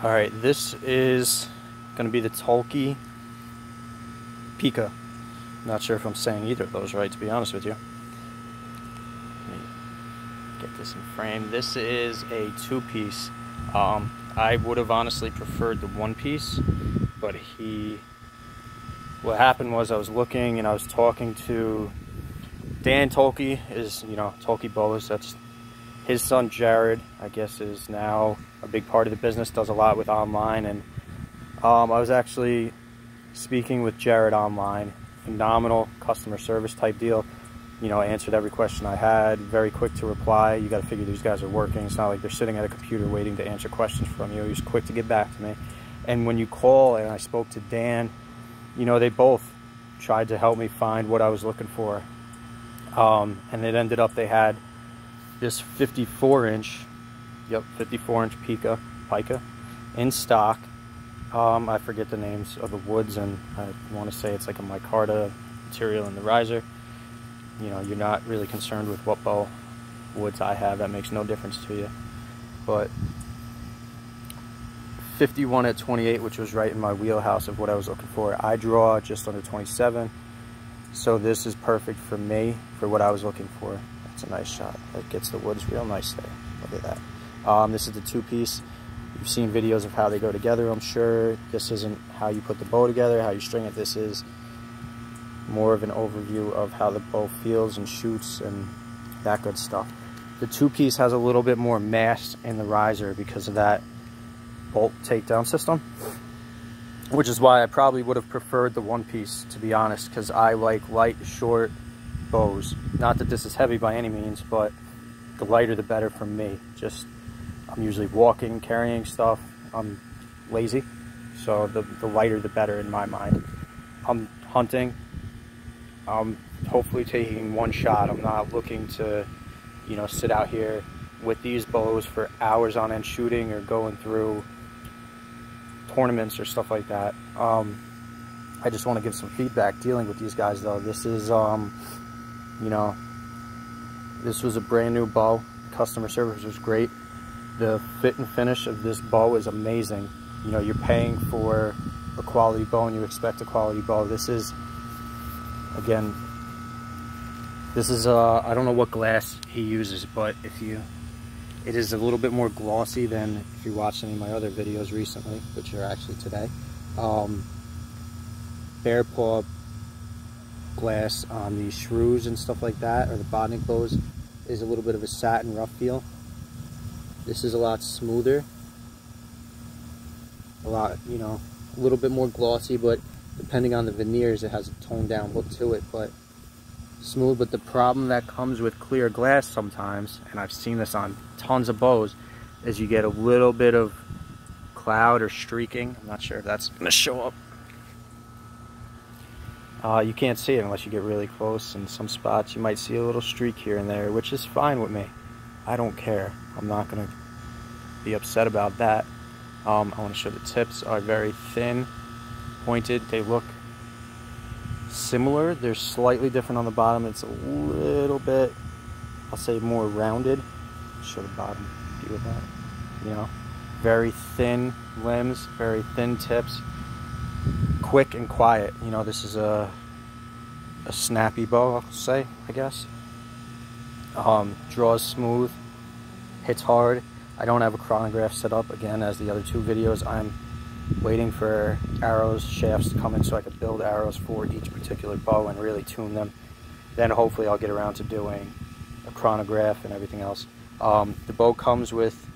All right, this is gonna be the Toelke Pika. Not sure if I'm saying either of those right, to be honest with you. get this in frame. This is a two-piece. Um, I would have honestly preferred the one-piece, but he... What happened was I was looking and I was talking to Dan Toelke, is, you know, Toelke Bows. That's his son Jared, I guess, is now a big part of the business, does a lot with online. And um, I was actually speaking with Jared online. Phenomenal customer service type deal. You know, answered every question I had, very quick to reply. You got to figure these guys are working. It's not like they're sitting at a computer waiting to answer questions from you. He's quick to get back to me. And when you call, and I spoke to Dan, you know, they both tried to help me find what I was looking for. Um, and it ended up they had this 54 inch, yep, 54 inch Pika, Pika in stock. Um, I forget the names of the woods and I want to say it's like a micarta material in the riser. You know, you're not really concerned with what bow woods I have. That makes no difference to you. But 51 at 28, which was right in my wheelhouse of what I was looking for. I draw just under 27. So this is perfect for me, for what I was looking for. It's a nice shot. That gets the woods real nice there. Look at that. Um, this is the two-piece. You've seen videos of how they go together, I'm sure. This isn't how you put the bow together, how you string it. This is more of an overview of how the bow feels and shoots and that good stuff. The two-piece has a little bit more mass in the riser because of that bolt takedown system which is why I probably would have preferred the one piece to be honest because I like light short bows. Not that this is heavy by any means, but the lighter the better for me. Just, I'm usually walking, carrying stuff. I'm lazy, so the, the lighter the better in my mind. I'm hunting. I'm hopefully taking one shot. I'm not looking to, you know, sit out here with these bows for hours on end shooting or going through tournaments or stuff like that. Um, I just want to give some feedback dealing with these guys though. This is um, you know, this was a brand new bow. Customer service was great. The fit and finish of this bow is amazing. You know, you're paying for a quality bow and you expect a quality bow. This is, again, this is, uh, I don't know what glass he uses, but if you, it is a little bit more glossy than if you watched any of my other videos recently, which are actually today. Um, bear paw glass on the shrews and stuff like that, or the bodnik bows, is a little bit of a satin rough feel. This is a lot smoother. A lot, you know, a little bit more glossy, but depending on the veneers, it has a toned down look to it, but smooth. But the problem that comes with clear glass sometimes, and I've seen this on tons of bows, is you get a little bit of cloud or streaking. I'm not sure if that's going to show up uh, you can't see it unless you get really close. In some spots, you might see a little streak here and there, which is fine with me. I don't care. I'm not going to be upset about that. Um, I want to show the tips are very thin, pointed. They look similar. They're slightly different on the bottom. It's a little bit, I'll say, more rounded. Show the bottom view of that. You know, very thin limbs, very thin tips quick and quiet. You know, this is a a snappy bow, I'll say, I guess. Um, draws smooth, hits hard. I don't have a chronograph set up again as the other two videos. I'm waiting for arrows, shafts to come in so I can build arrows for each particular bow and really tune them. Then hopefully I'll get around to doing a chronograph and everything else. Um, the bow comes with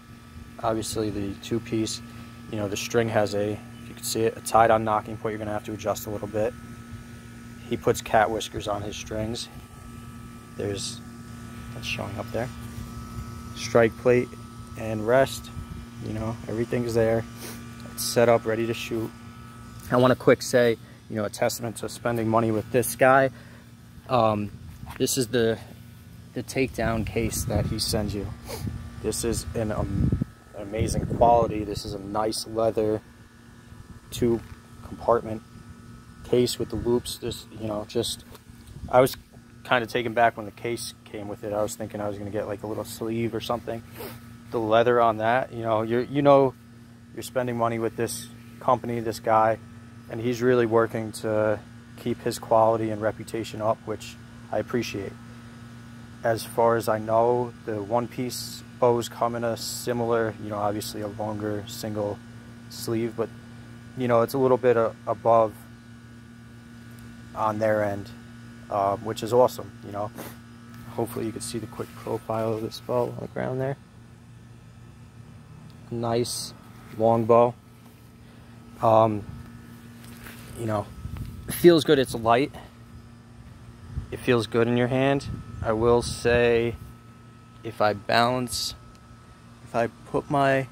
obviously the two piece, you know, the string has a can see it, a tied on nocking point you're to have to adjust a little bit. He puts cat whiskers on his strings. There's, that's showing up there. Strike plate and rest, you know, everything's there. It's set up, ready to shoot. I want to quick say, you know, a testament to spending money with this guy. Um, this is the the takedown case that he sends you. This is an, um, an amazing quality. This is a nice leather two compartment case with the loops. This, you know, just, I was kind of taken back when the case came with it. I was thinking I was going to get like a little sleeve or something. The leather on that, you know, you you know, you're spending money with this company, this guy, and he's really working to keep his quality and reputation up, which I appreciate. As far as I know, the one-piece bows come in a similar, you know, obviously a longer single sleeve, but you know, it's a little bit above on their end, uh, which is awesome, you know. Hopefully you can see the quick profile of this bow on the ground there. Nice long bow. Um, you know, feels good, it's light. It feels good in your hand. I will say, if I balance, if I put my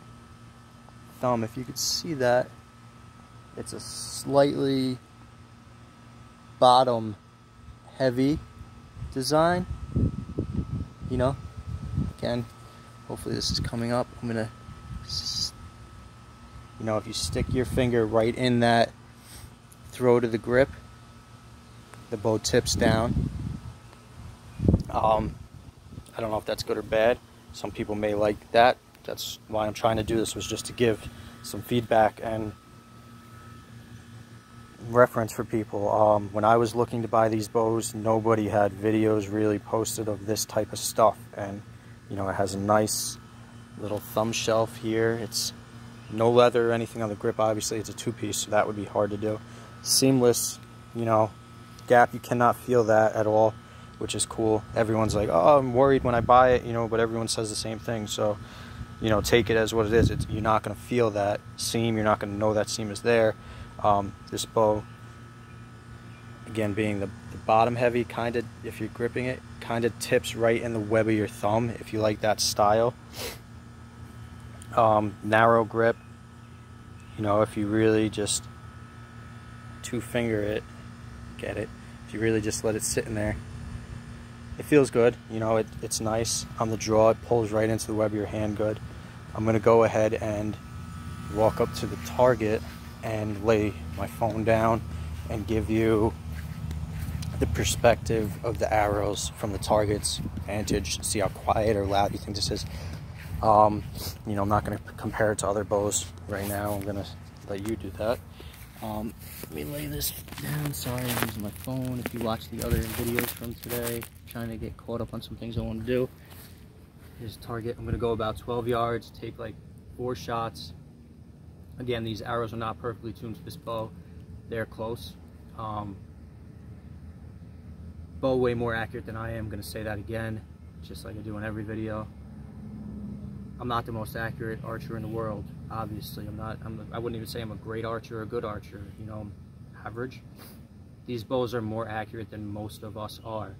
thumb, if you could see that, it's a slightly bottom heavy design. You know, again, hopefully this is coming up. I'm gonna, you know, if you stick your finger right in that throw to the grip, the bow tips down. Um, I don't know if that's good or bad. Some people may like that. That's why I'm trying to do this was just to give some feedback and reference for people. Um, when I was looking to buy these bows, nobody had videos really posted of this type of stuff. And, you know, it has a nice little thumb shelf here. It's no leather or anything on the grip. Obviously, it's a two-piece, so that would be hard to do. Seamless, you know, gap. You cannot feel that at all, which is cool. Everyone's like, oh, I'm worried when I buy it, you know, but everyone says the same thing. So, you know, take it as what it is. It's, you're not going to feel that seam. You're not going to know that seam is there. Um, this bow, again, being the, the bottom heavy, kind of, if you're gripping it, kind of tips right in the web of your thumb if you like that style. Um, narrow grip, you know, if you really just two finger it, get it, if you really just let it sit in there, it feels good, you know, it, it's nice on the draw, it pulls right into the web of your hand good. I'm going to go ahead and walk up to the target and lay my phone down and give you the perspective of the arrows from the target's vantage, see how quiet or loud you think this is. Um, you know, I'm not going to compare it to other bows right now. I'm going to let you do that. Um, let me lay this down. Sorry, I'm using my phone. If you watch the other videos from today, trying to get caught up on some things I want to do. Here's target. I'm going to go about 12 yards, take like four shots, Again, these arrows are not perfectly tuned to this bow. They're close. Um, bow way more accurate than I am. I'm going to say that again, just like I do in every video. I'm not the most accurate archer in the world, obviously. I'm not, I'm, I wouldn't even say I'm a great archer or a good archer, you know, average. These bows are more accurate than most of us are.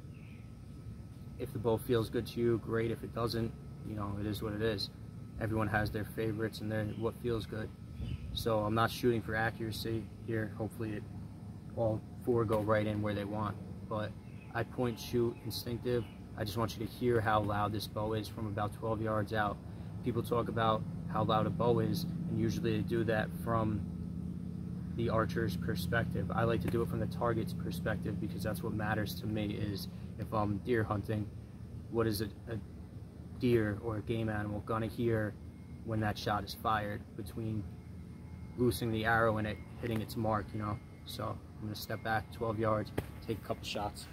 If the bow feels good to you, great. If it doesn't, you know, it is what it is. Everyone has their favorites and their what feels good. So I'm not shooting for accuracy here. Hopefully it, all four go right in where they want. But I point, shoot, instinctive. I just want you to hear how loud this bow is from about 12 yards out. People talk about how loud a bow is, and usually they do that from the archer's perspective. I like to do it from the target's perspective because that's what matters to me is if I'm deer hunting, what is a, a deer or a game animal gonna hear when that shot is fired between loosing the arrow and it hitting its mark, you know. So I'm to step back 12 yards, take a couple shots.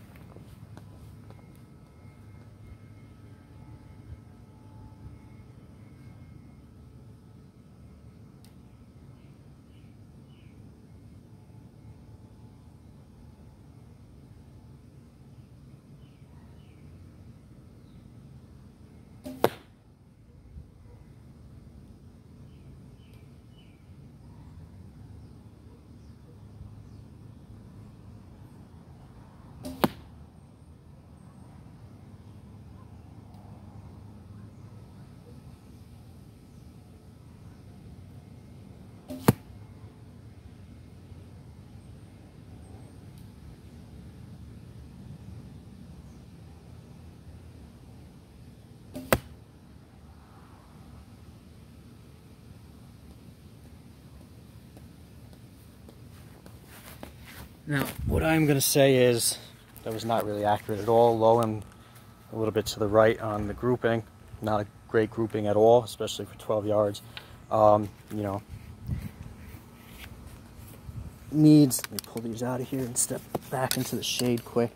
Now, what I'm going to say is that was not really accurate at all. Low and a little bit to the right on the grouping. Not a great grouping at all, especially for 12 yards. Um, you know, needs, let me pull these out of here and step back into the shade quick.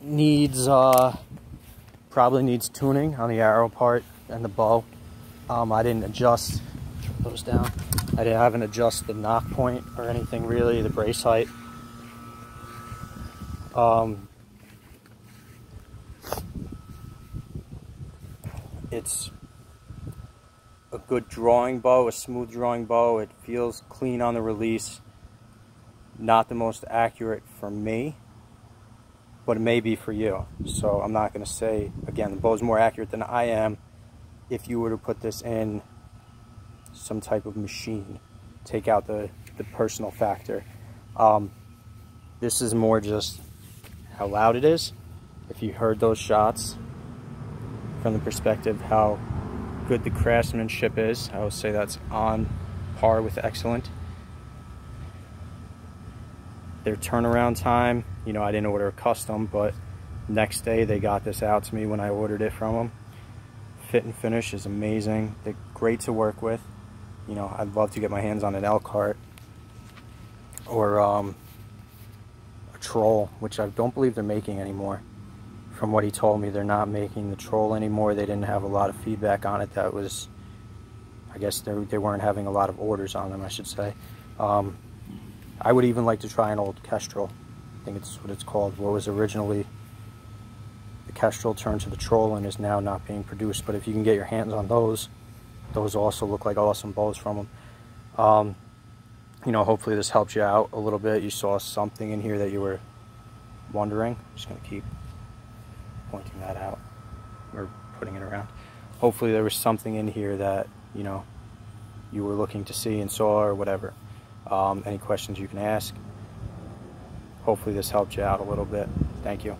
Needs, uh, probably needs tuning on the arrow part and the bow. Um, I didn't adjust those down. I didn't, haven't adjusted the nock point or anything really, the brace height. Um, it's a good drawing bow, a smooth drawing bow. It feels clean on the release. Not the most accurate for me, but it may be for you. So I'm not going to say, again, the bow is more accurate than I am if you were to put this in some type of machine. Take out the, the personal factor. Um, this is more just how loud it is. If you heard those shots from the perspective how good the craftsmanship is, I would say that's on par with excellent. Their turnaround time, you know, I didn't order a custom, but next day they got this out to me when I ordered it from them. Fit and finish is amazing. They're great to work with. You know, I'd love to get my hands on an Elkhart or um, Troll, which I don't believe they're making anymore. From what he told me, they're not making the Troll anymore. They didn't have a lot of feedback on it that was, I guess they weren't having a lot of orders on them, I should say. Um, I would even like to try an old Kestrel. I think it's what it's called. What was originally the Kestrel turned to the Troll and is now not being produced. But if you can get your hands on those, those also look like awesome bows from them. Um, you know, hopefully this helped you out a little bit. You saw something in here that you were wondering. I'm just to keep pointing that out or putting it around. Hopefully there was something in here that, you know, you were looking to see and saw or whatever. Um, any questions you can ask. Hopefully this helped you out a little bit. Thank you.